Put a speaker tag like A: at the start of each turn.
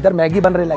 A: इधर मैगी बन रही है